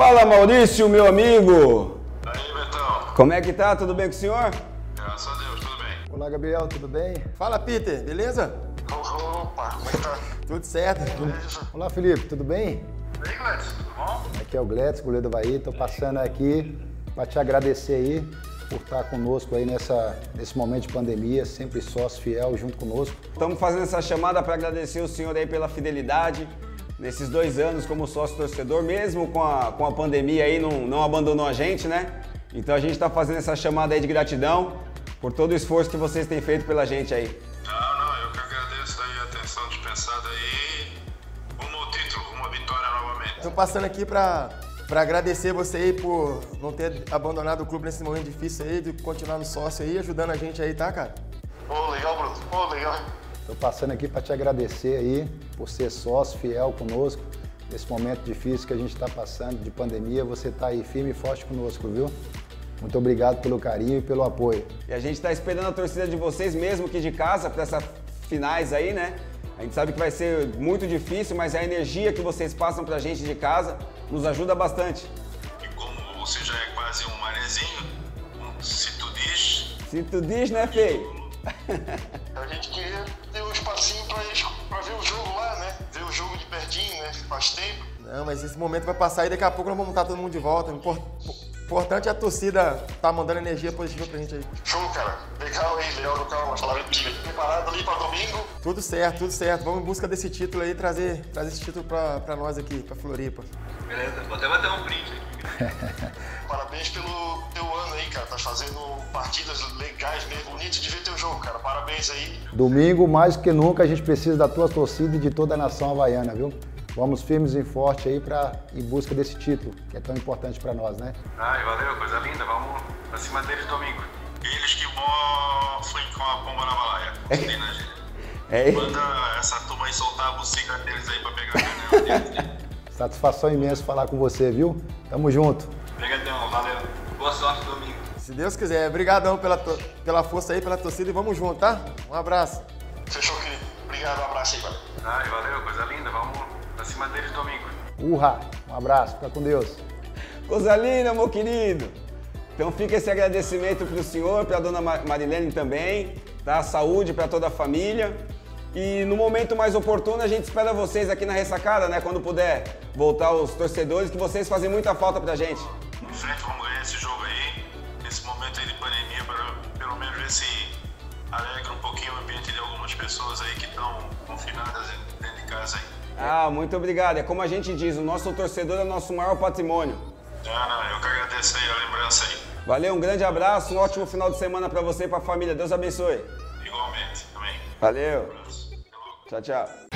Fala Maurício, meu amigo! Aí, Betão. Como é que tá? Tudo bem com o senhor? Graças a Deus, tudo bem. Olá, Gabriel, tudo bem? Fala, Peter, beleza? Opa, como é que tá? Tudo certo. Beleza? Olá, Felipe, tudo bem? E aí, Gladys, tudo bom? Aqui é o Gletos, goleiro do Bahia. Estou passando aqui para te agradecer aí por estar conosco aí nessa, nesse momento de pandemia, sempre sócio fiel junto conosco. Estamos fazendo essa chamada para agradecer o senhor aí pela fidelidade nesses dois anos como sócio torcedor, mesmo com a, com a pandemia aí, não, não abandonou a gente, né? Então a gente está fazendo essa chamada aí de gratidão por todo o esforço que vocês têm feito pela gente aí. Não, não, eu que agradeço aí a atenção dispensada aí. Rumo ao título, rumo à vitória novamente. Tô passando aqui pra, pra agradecer você aí por não ter abandonado o clube nesse momento difícil aí, de continuar no sócio aí, ajudando a gente aí, tá, cara? Ô, legal, Bruno. Ô, legal. Estou passando aqui para te agradecer aí por ser sócio fiel conosco nesse momento difícil que a gente está passando de pandemia. Você está aí firme e forte conosco, viu? Muito obrigado pelo carinho e pelo apoio. E a gente está esperando a torcida de vocês, mesmo que de casa, para essas finais aí, né? A gente sabe que vai ser muito difícil, mas a energia que vocês passam pra gente de casa nos ajuda bastante. E como você já é quase um manezinho, um, se tu diz, Se tu diz, né, Fei? a gente queria pra, ver o jogo lá, né? Ver o jogo de pertinho, né? Faz tempo. Não, mas esse momento vai passar e daqui a pouco nós vamos estar todo mundo de volta. O impor- importante é a torcida tá mandando energia positiva pra gente aí. Show, cara. Legal aí, legal do calma. Falaram de preparado ali pra domingo. Tudo certo, tudo certo. Vamos em busca desse título aí, trazer, trazer esse título pra, pra nós aqui, pra Floripa. Beleza, vou até bater um print aqui. Parabéns pelo teu ano cara. Tá fazendo partidas legais mesmo. Bonito de ver teu jogo, cara. Parabéns aí. Domingo, mais do que nunca, a gente precisa da tua torcida e de toda a nação havaiana, viu? Vamos firmes e fortes aí para em busca desse título, que é tão importante para nós, né? Ai, valeu, coisa linda. Vamos pra cima deles domingo. Eles que bom foi com a pomba na balaia. Né, gente? É, Manda essa turma aí soltar a bucina deles aí pra pegar a canela deles. Satisfação imensa falar com você, viu? Tamo junto. Obrigadão, valeu. Boa sorte domingo. Se Deus quiser. Obrigadão pela, pela força aí, pela torcida e vamos junto, tá? Um abraço. Fechou, querido? Obrigado, um abraço aí, valeu. Ai, valeu, coisa linda. Vamos pra cima deles domingo. Urra! Um abraço, fica com Deus. coisa linda, meu querido. Então fica esse agradecimento pro senhor, pra dona Ma- Marilene também, tá? Saúde pra toda a família. E no momento mais oportuno a gente espera vocês aqui na ressacada, né? Quando puder voltar os torcedores, que vocês fazem muita falta pra gente. Em frente, vamos ganhar esse jogo momento aí de pandemia, para pelo menos ver se alegra um pouquinho o ambiente de algumas pessoas aí que estão confinadas dentro de casa aí. Ah, muito obrigado. É como a gente diz, o nosso torcedor é o nosso maior patrimônio. Não, não, eu que agradeço aí a lembrança aí. Valeu, um grande abraço, um ótimo final de semana pra você e pra família. Deus abençoe. Igualmente, também. Valeu. Abraço. Tchau, tchau.